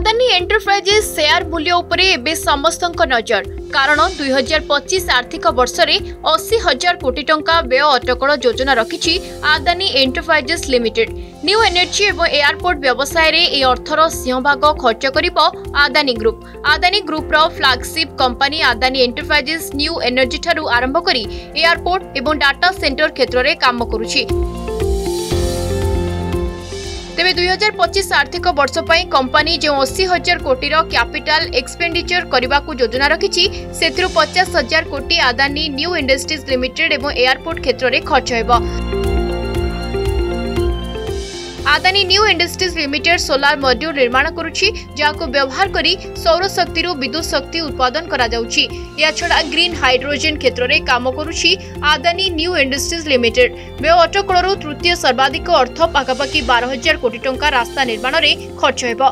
Adani enterprises share ମୂଲ୍ୟ ଉପରେ ଏବେ ସମସ୍ତଙ୍କ ନଜର କାରଣ ଦୁଇହଜାର ପଚିଶ ଆର୍ଥିକ ବର୍ଷରେ ଅଶୀ ହଜାର କୋଟି ଟଙ୍କା ବ୍ୟୟ ଅଟକଳ ଯୋଜନା ରଖିଛି Adani enterprises limited new energy ଏବଂ ଏୟାରପୋର୍ଟ ବ୍ୟବସାୟରେ ଏହି ଅର୍ଥର ସିଂହଭାଗ ଖର୍ଚ୍ଚ କରିବ ଆଦାନୀ ଗ୍ରୁପ୍ ଆଦାନୀ ଗ୍ରୁପ୍ର flagship company Adani enterprises new ଏନର୍ଜିଠାରୁ ଆରମ୍ଭ କରି ଏୟାରପୋର୍ଟ ଏବଂ ଡାଟା ସେଣ୍ଟର କ୍ଷେତ୍ରରେ କାମ କରୁଛି ତେବେ ଦୁଇ ହଜାର ପଚିଶ ଆର୍ଥିକ ବର୍ଷ ପାଇଁ କମ୍ପାନୀ ଯେଉଁ ଅଶୀ ହଜାର କୋଟିର କ୍ୟାପିଟାଲ ଏକ୍ସପେଣ୍ଡିଚର କରିବାକୁ ଯୋଜନା ରଖିଛି ସେଥିରୁ ପଚାଶ ହଜାର କୋଟି ଆଦାନୀ ନ୍ୟୁ ଇଣ୍ଡଷ୍ଟ୍ରିଜ୍ ଲିମିଟେଡ୍ ଏବଂ ଏୟାରପୋର୍ଟ କ୍ଷେତ୍ରରେ ଖର୍ଚ୍ଚ ହେବ Adani new industries limited solar module নির্মাণ করুছি যাকে ব্যবহার করে সৌরশক্তি বিদ্যুৎ শক্তি উৎপাদন করা যাচ্ছে এছাড়া গ্রিন হাইড্রোজেন ক্ষেত্রে কাম করুছি আদানি নিউ ইন্ডস্ট্রিজ লিমিটেড ব্যয় অটকলর তৃতীয় সর্বাধিক অর্থ পাখাপাখি বার হাজার কোটি টঙ্কা রাস্তা নির্মাণের খরচ ହେବ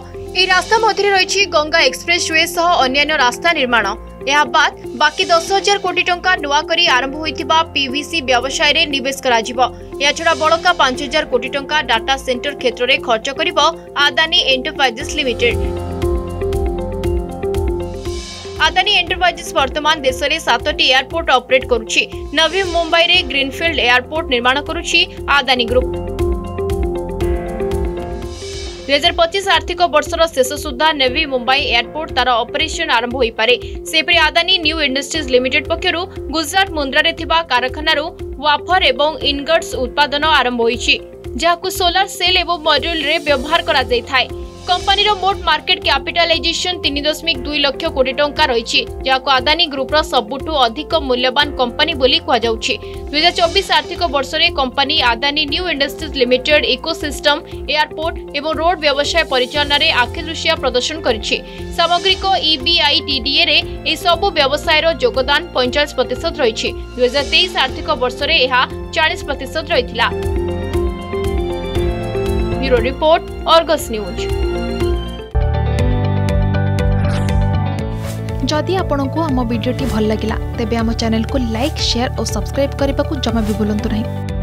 এই রাস্তা মধ্যে রয়েছে গঙ্গা এক্সপ্রেসওয়ে সহ অন্যান্য রাস্তা নির্মাণ এবাদ বাকি দশ হাজার কোটি টঙ্কা নূয়া করে আরম্ভ হয়ে পিভিসি ব্যবসায় নিবেশ করা এছাড়া বড়কা পাঁচ হাজার কোটি টঙ্কা ডাটা সেন্টর ক্ষেত্রে খরচ করব Adani enterprises limited Adani enterprises বর্তমান দেশের সাতটি এয়ারপোর্ট অপরেট করুছি নভি মুম্বাইরে গ্রিনফিল্ড এয়ারপোর্ট নির্মাণ করুছি আদানি গ্রুপ ହଜାର ପଚିଶ ଆର୍ଥିକ ବର୍ଷର ଶେଷ ସୁଦ୍ଧା ନେଭି ମୁମ୍ବାଇ ଏୟାରପୋର୍ଟ ତାର ଅପରେସନ୍ ଆରମ୍ଭ ହୋଇପାରେ ସେହିପରି ଆଦାନୀ ନ୍ୟୁ ଇଣ୍ଡଷ୍ଟ୍ରିଜ୍ ଲିମିଟେଡ୍ ପକ୍ଷରୁ ଗୁଜରାଟ ମୁନ୍ଦ୍ରାରେ ଥିବା କାରଖାନାରୁ ୱାଫର୍ ଏବଂ ଇନ୍ଗଟ୍ସ ଉତ୍ପାଦନ ଆରମ୍ଭ ହୋଇଛି ଯାହାକୁ ସୋଲାର ସେଲ୍ ଏବଂ ମଡ୍ୟୁଲ୍ରେ ବ୍ୟବହାର କରାଯାଇଥାଏ কোম্পানির মোট মার্কেট ক্যাপিটালাইজেসন তিন দশমিক দুই লক্ষ কোটি টঙ্কা রয়েছে যা আদানি গ্রুপর সবুঠু অধিক মূল্যবান কোম্পানি বলে কুযাচ্ছে দুই হাজার চব্বিশ আর্থিক বর্ষে company Adani new industries limited ecosystem airport এবং রোড ব্যবসায় পরিচালনার আখিদৃশিয়া প্রদর্শন করেছে সামগ্রিক ইবিআই টিডিএ এই সবু ব্যবসায়ের যোগদান পঁয়চাশ প্রত রয়েছে দুই হাজার তেইশ আর্থিক বর্ষে চাশ প্রত রয়েছে ब्यूरो रिपोर्ट अर्गस न्यूज जदि आपण को आम भिडी भल लगा तेब आम चेल को लाइक शेयर और सब्सक्राइब करने को जमा भी बुलां नहीं